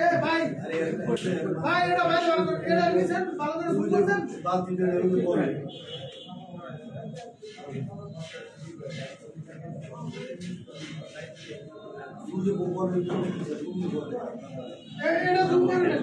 এ ভাই ভাই এটা ভাই এটা নিছেন ভালো করে শুন করছেন এ- এটা জুম করবেন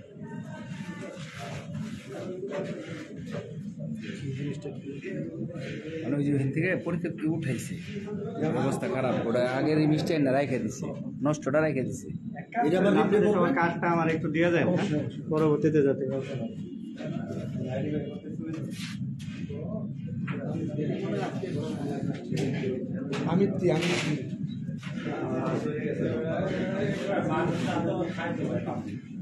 মানে ওই যে ওখান থেকে পরীক্ষা উঠাইছে? অবস্থা খারাপ ওটা আগের এই মিষ্টি না রাখে দিছে নষ্টটা রাখে দিছে। কাজটা আমার একটু দিয়ে দেন হ্যাঁ? পরবর্তীতে যাতে আমি আমি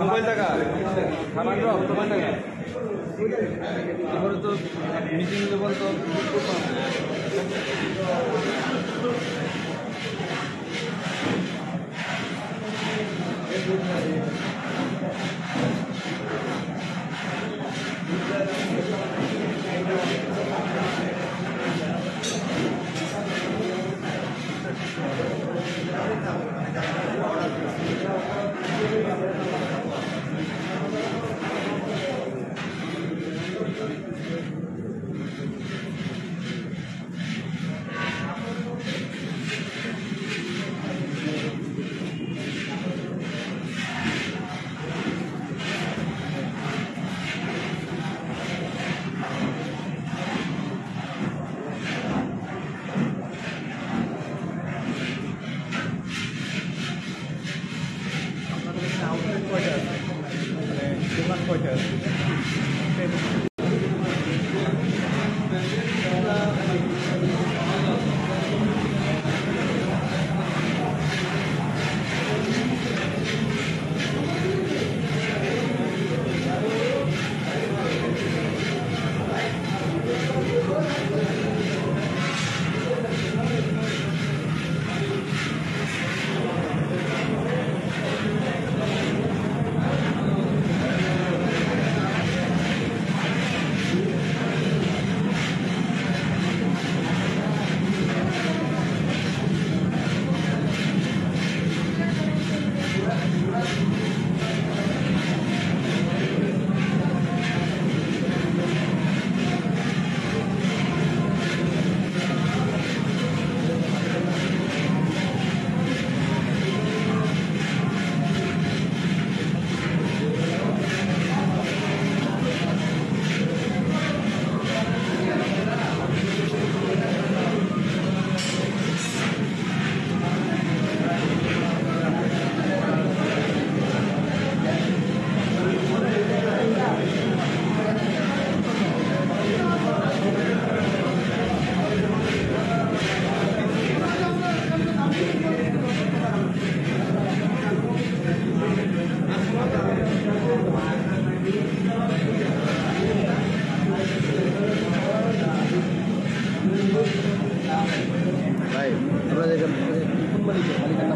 মোবাইল টাকা। খাবার দাও তোমার টাকা। তারপরে তো মিটিং দেবার তো Obrigado. coitado.